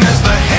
as the